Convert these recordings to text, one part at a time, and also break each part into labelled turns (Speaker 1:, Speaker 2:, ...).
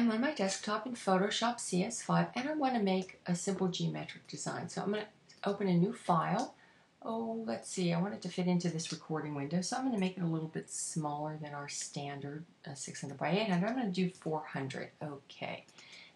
Speaker 1: am on my desktop in Photoshop CS5 and I want to make a simple geometric design. So I'm going to open a new file. Oh, let's see, I want it to fit into this recording window, so I'm going to make it a little bit smaller than our standard uh, 600 by 800. I'm going to do 400. Okay.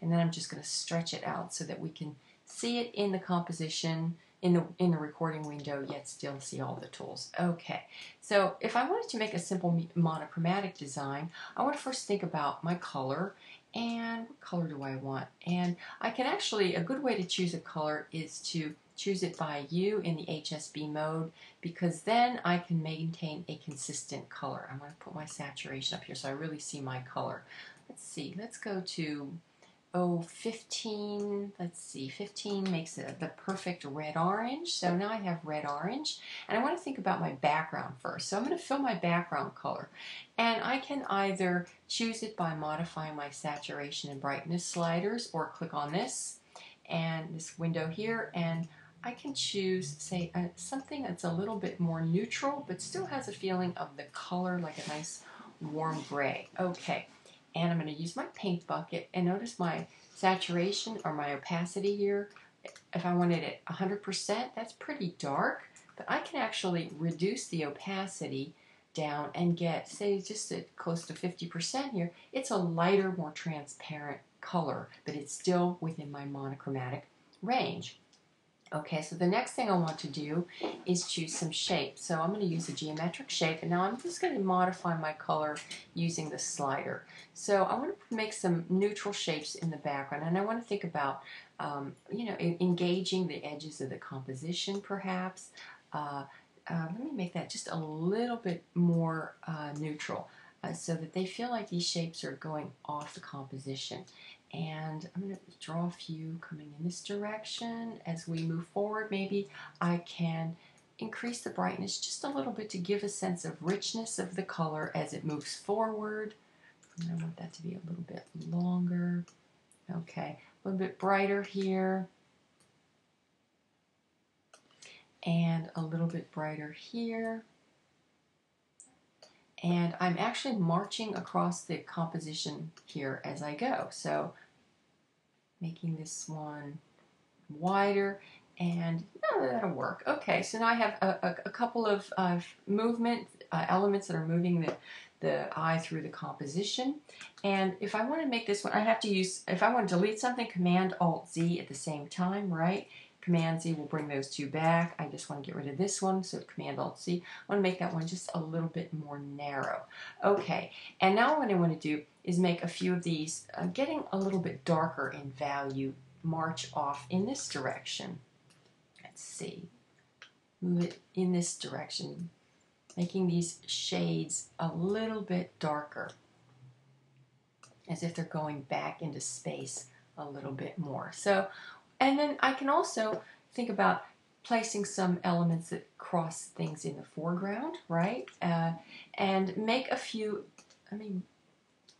Speaker 1: And then I'm just going to stretch it out so that we can see it in the composition in the in the recording window yet still see all the tools. Okay, so if I wanted to make a simple monochromatic design, I want to first think about my color and what color do I want? And I can actually, a good way to choose a color is to choose it by hue in the HSB mode because then I can maintain a consistent color. I'm going to put my saturation up here so I really see my color. Let's see, let's go to oh, 15, let's see, 15 makes it the perfect red-orange. So now I have red-orange. And I want to think about my background first. So I'm going to fill my background color. And I can either choose it by modifying my saturation and brightness sliders or click on this and this window here and I can choose, say, something that's a little bit more neutral, but still has a feeling of the color, like a nice warm gray. Okay, and I'm going to use my paint bucket and notice my saturation or my opacity here. If I wanted it 100%, that's pretty dark, but I can actually reduce the opacity down and get, say, just close to 50% here. It's a lighter, more transparent color, but it's still within my monochromatic range. Okay, so the next thing I want to do is choose some shape. So I'm going to use a geometric shape, and now I'm just going to modify my color using the slider. So I want to make some neutral shapes in the background, and I want to think about, um, you know, engaging the edges of the composition, perhaps. Uh, uh, let me make that just a little bit more uh, neutral uh, so that they feel like these shapes are going off the composition. And I'm going to draw a few coming in this direction. As we move forward, maybe I can increase the brightness just a little bit to give a sense of richness of the color as it moves forward. And I want that to be a little bit longer. Okay, a little bit brighter here. And a little bit brighter here and I'm actually marching across the composition here as I go. So making this one wider and oh, that'll work. Okay, so now I have a, a, a couple of uh, movement uh, elements that are moving the, the eye through the composition. And if I want to make this one, I have to use, if I want to delete something, Command Alt Z at the same time, right? Command Z will bring those two back. I just want to get rid of this one, so Command Alt C. I want to make that one just a little bit more narrow. Okay, and now what I want to do is make a few of these uh, getting a little bit darker in value, march off in this direction. Let's see. Move it in this direction, making these shades a little bit darker, as if they're going back into space a little bit more. So and then I can also think about placing some elements that cross things in the foreground, right? Uh, and make a few, I mean,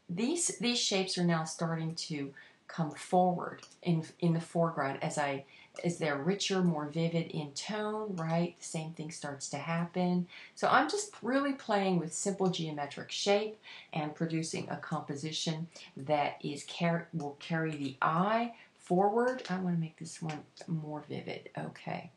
Speaker 1: these, these shapes are now starting to come forward in, in the foreground as I as they're richer, more vivid in tone, right? The same thing starts to happen. So I'm just really playing with simple geometric shape and producing a composition that is car will carry the eye forward. I want to make this one more vivid. Okay.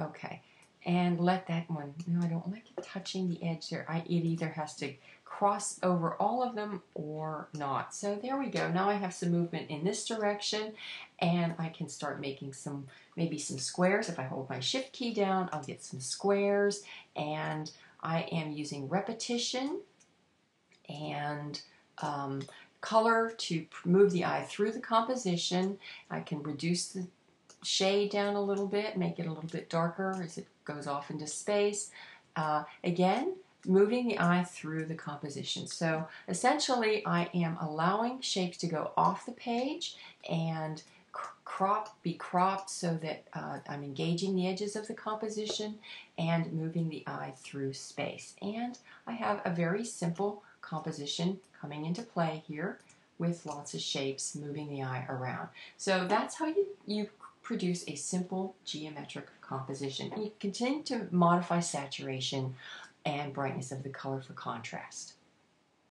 Speaker 1: Okay. And let that one, no, I don't like it touching the edge there. I, it either has to cross over all of them or not. So there we go. Now I have some movement in this direction and I can start making some, maybe some squares. If I hold my shift key down, I'll get some squares and I am using repetition and um, color to move the eye through the composition. I can reduce the shade down a little bit, make it a little bit darker as it goes off into space. Uh, again, moving the eye through the composition. So essentially I am allowing shapes to go off the page and crop be cropped so that uh, I'm engaging the edges of the composition and moving the eye through space. And I have a very simple composition coming into play here with lots of shapes moving the eye around. So that's how you, you produce a simple geometric composition. You continue to modify saturation and brightness of the color for contrast.